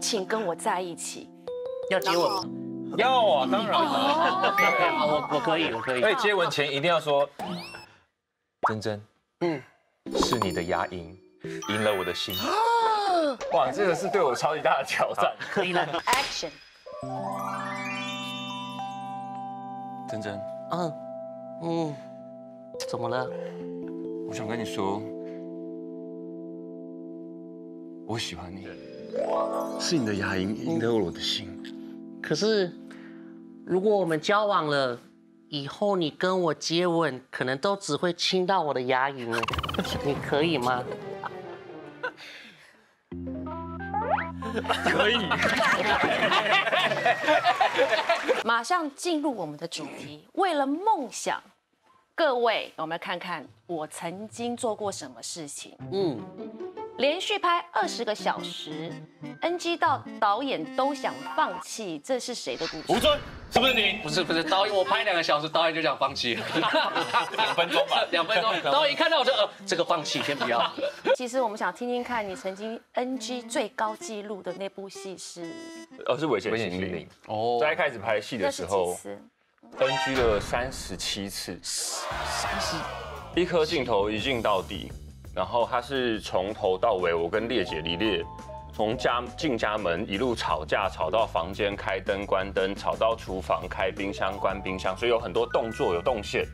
请跟我在一起。要接吻吗？要啊，当然 了。我我可以，我可以。所以接吻前一定要说，珍珍，嗯，是你的牙龈赢了我的心。哇，这个是对我超级大的挑战。可以了。Action，珍珍，嗯嗯，怎么了？我想跟你说，我喜欢你。是你的牙龈赢得我的心。可是，如果我们交往了，以后你跟我接吻，可能都只会亲到我的牙龈。你可以吗？可以。马上进入我们的主题。为了梦想，各位，我们来看看我曾经做过什么事情。嗯，连续拍二十个小时，NG 到导演都想放弃，这是谁的故事？吴尊，是不是你？不是不是，导演我拍两个小时，导演就想放弃了，两分钟吧。两分钟，导演一看到我就呃，这个放弃，先不要。其实我们想听听看你曾经 NG 最高纪录的那部戏是，哦，是危险心灵。哦在一开始拍戏的时候次？，NG 了三十七次，三十，一颗镜头一镜到底，然后他是从头到尾，我跟烈姐李烈。从家进家门一路吵架，吵到房间开灯关灯，吵到厨房开冰箱关冰箱，所以有很多动作有动线。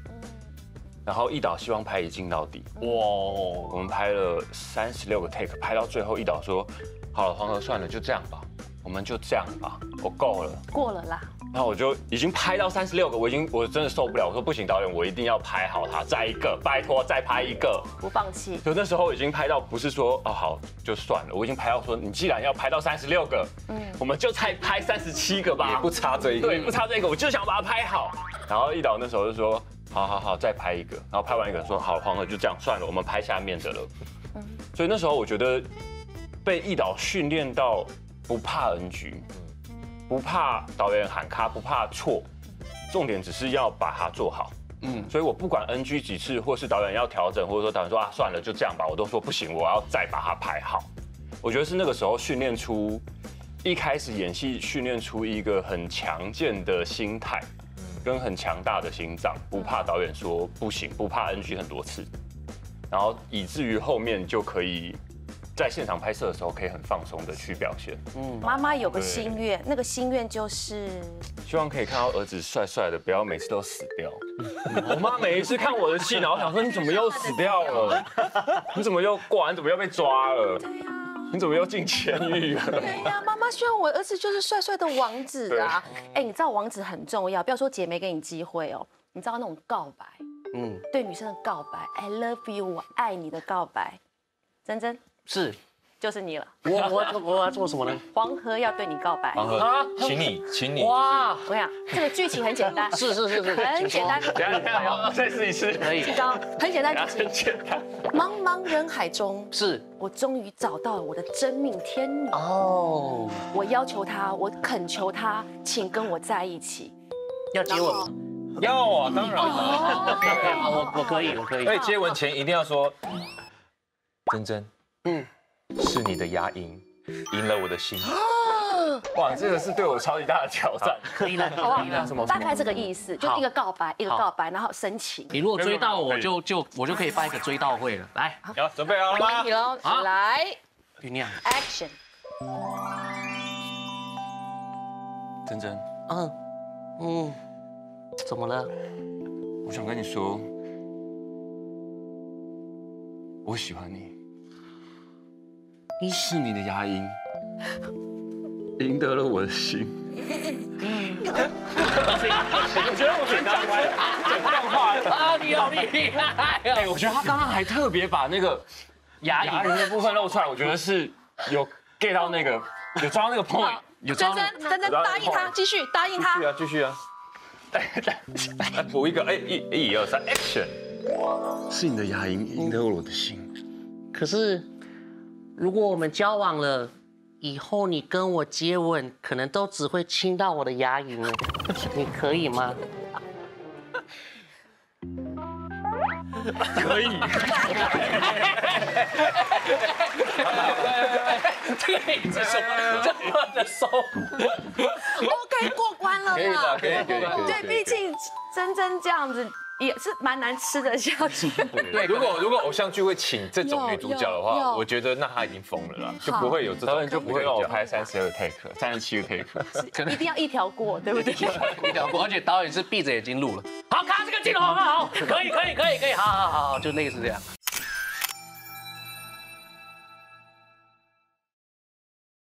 然后一导希望拍一镜到底，哇，我们拍了三十六个 take，拍到最后一导说：“好了，黄河算了，就这样吧，我们就这样吧，我够了。”过了啦。然后我就已经拍到三十六个，我已经我真的受不了，我说不行，导演，我一定要拍好它，再一个，拜托再拍一个。不放弃，就那时候已经拍到不是说哦好就算了，我已经拍到说你既然要拍到三十六个，嗯，我们就再拍三十七个吧，也不差这一个。对，不差这个，我就想把它拍好。然后一导那时候就说好好好，再拍一个，然后拍完一个说好黄河就这样算了，我们拍下面的了。所以那时候我觉得被一导训练到不怕 NG，不怕导演喊卡，不怕错，重点只是要把它做好。嗯，所以我不管 NG 几次，或是导演要调整，或者说导演说啊算了就这样吧，我都说不行，我要再把它排好。我觉得是那个时候训练出，一开始演戏训练出一个很强健的心态，跟很强大的心脏，不怕导演说不行，不怕 NG 很多次，然后以至于后面就可以在现场拍摄的时候可以很放松的去表现。嗯妈妈有个心愿，那个心愿就是希望可以看到儿子帅帅的，不要每次都死掉。我妈每一次看我的戏，然后想说你怎么又死掉了？你怎么又挂？你怎么又被抓了？对呀。你怎么又进监狱了？对呀，妈妈希望我儿子就是帅帅的王子啊！哎，你知道王子很重要，不要说姐没给你机会哦。你知道那种告白，嗯，对女生的告白，I love you，我爱你的告白，珍珍是就是你了。我我我要做什么呢？黄河要对你告白，黄河啊，请你，请你，哇，我跟你讲，这个剧情很简单，是是是是，很简单，等一下等一下，再试一次。可以你知道很简单，很简单。茫茫人海中，是我终于找到了我的真命天女。哦，我要求他，我恳求他，请跟我在一起。要接吻吗？要啊，当然了。好，我我可以，我可以。所以接吻前一定要说，珍珍，嗯，是你的牙龈赢了我的心。哇，这个是对我超级大的挑战。可以了，可以了。好？大概这个意思，就一个告白，一个告白，然后深情。你如果追到我就就我就可以办一个追悼会了。来，好准备好了吗你？喽，好来酝酿。，Action！珍珍，嗯嗯，怎么了？我想跟你说，我喜欢你。你是你的牙龈 赢得了我的心。我觉得我整段整段话，啊，你好厉害哎，哦！我觉得他刚刚还特别把那个牙龈牙龈的部分露出来，我觉得是有 get 到那个，有抓到那个 point。有招珍珍，珍珍答应他，继续答应他继续。啊，继续啊！来，补一个，哎，一、一、二、三，Action！是你的牙龈赢得了我的心。可是，如果我们交往了，以后你跟我接吻，可能都只会亲到我的牙龈了。你可以吗？可以。这个椅子什么这么的松？OK 过关了可以吧的，？可以，可以，可以。对，毕竟真真这样子也是蛮难吃的 下去。对，如果如果偶像剧会请这种女主角的话，我觉得那她已经疯了啦，就不会有这种，他们就不会让我拍三十二 take、三十七个 take。一定要一条过，对不对？一条过，而且导演是闭着眼睛录了。好，看这个镜头好不好？可以，可以，可以，可以，好好好好，就类似这样。